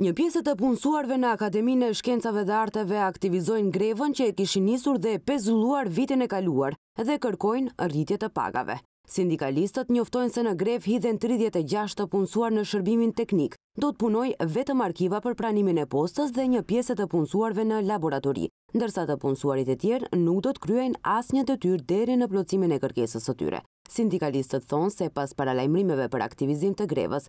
Një pjesë e të punësuarve në Akademinë e Shkencave dhe Arteve aktivizojnë grevën që e kishin nisur dhe e pezulluar vitin e kaluar dhe kërkojnë rritje të pagave. Sindikalistët njoftojnë se në grevë hidhen 36 të punësuar në shërbimin teknik, do të punojë vetëm arkiva për pranimin e postës dhe një pjesë e të punësuarve në laboratori, ndërsa të punësuarit e tjerë nuk do të kryejnë asnjë detyrë deri në plotësimin e kërkesës së tyre. Sindikalistët thonë se pas paralajmërimeve për aktivizim të grevës,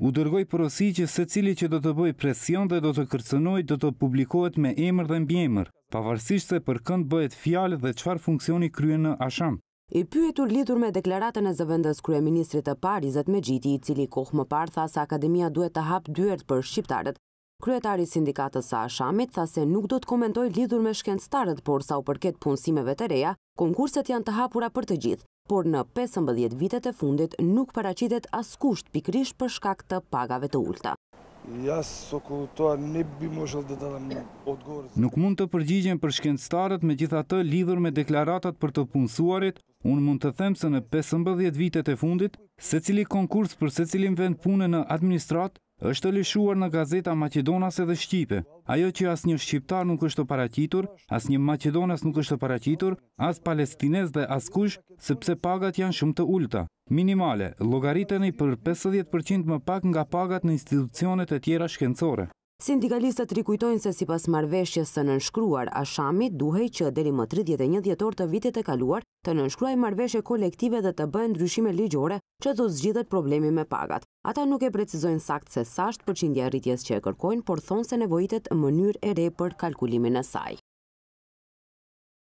u dërgoi porosi që secili që do të bëjë presion dhe do të kërcënojë do të publikohet me emër dhe mbiemër, pavarësisht se për kënd bëhet fjalë dhe çfarë funksioni kryen në ASHAM. I pyetur lidhur me deklaratën e zëvendëskryeministrit të parë Izet Mexhiti, i cili kohë më parë tha se Akademia duhet të hapë dyert për shqiptarët, Kryetari i Sindikatës së ASHAM-it tha se nuk do të komentojë lidhur me shkencëtarët, por sa u përket punësimeve të reja, konkurset janë të hapura për të gjithë, por në pesëmbëdhjetë vitet e fundit nuk paraqitet askush pikërisht për shkak të pagave të ulëta. Nuk mund të përgjigjem për shkencëtarët, megjithatë lidhur me deklaratat për të punësuarit, unë mund të them se në pesëmbëdhjetë vitet e fundit, secili konkurs për secilin vend pune në administratë, Është lëshuar në gazeta maqedonase dhe shqipe. Ajo që asnjë shqiptar nuk është paraqitur, asnjë maqedonas nuk është paraqitur, as palestinez dhe askush, sepse pagat janë shumë të ulëta. Minimale, llogariteni për pesëdhjetë për qind më pak nga pagat në institucionet e tjera shkencore. Sindikalistët rikujtojnë se sipas marrëveshjes së nënshkruar, ASHAM-i duhej që deri më tridhjetë e një dhjetor të vitit të kaluar të nënshkruajë marrëveshje kolektive dhe të bëhen ndryshime ligjore që t'u zgjidhet problemi me pagat. Ata nuk e precizojnë saktë se sa është përqindja e rritjes që e kërkojnë, por thonë se nevojitet mënyrë e re për kalkulimin e saj.